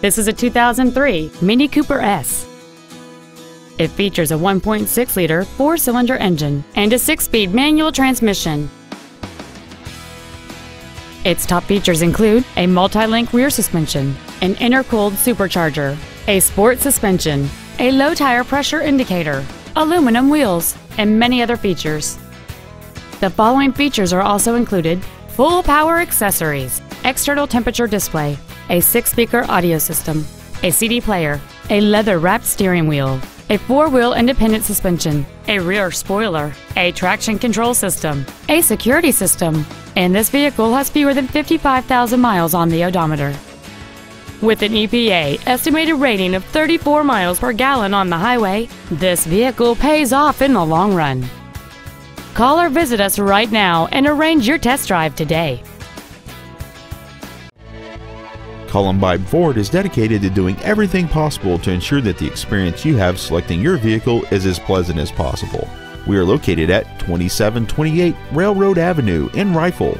This is a 2003 Mini Cooper S. It features a 1.6 liter four cylinder engine and a six speed manual transmission. Its top features include a multi link rear suspension, an intercooled supercharger, a sport suspension, a low tire pressure indicator, aluminum wheels, and many other features. The following features are also included full power accessories, external temperature display, a six speaker audio system, a CD player, a leather wrapped steering wheel, a four wheel independent suspension, a rear spoiler, a traction control system, a security system, and this vehicle has fewer than 55,000 miles on the odometer. With an EPA estimated rating of 34 miles per gallon on the highway, this vehicle pays off in the long run. Call or visit us right now and arrange your test drive today. Columbine Ford is dedicated to doing everything possible to ensure that the experience you have selecting your vehicle is as pleasant as possible. We are located at 2728 Railroad Avenue in Rifle.